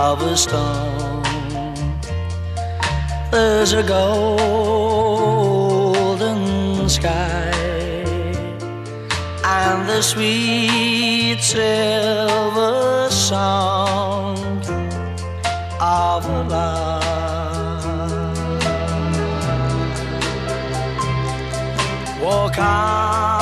of a storm. There's a golden sky and the sweet silver song of love. Walk on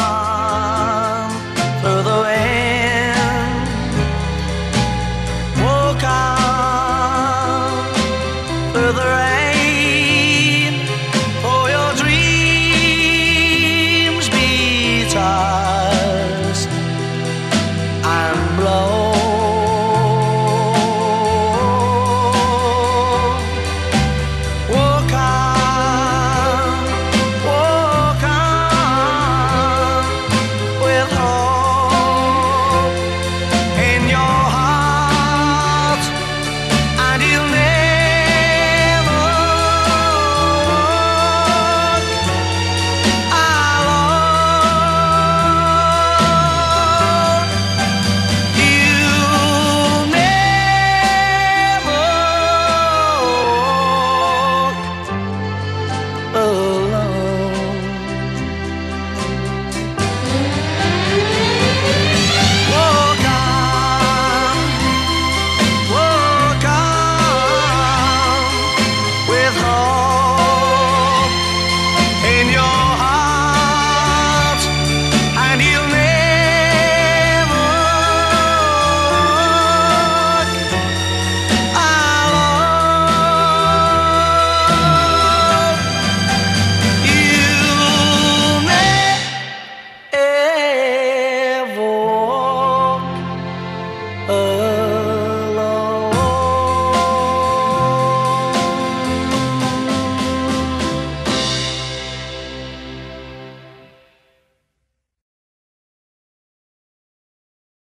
Oh.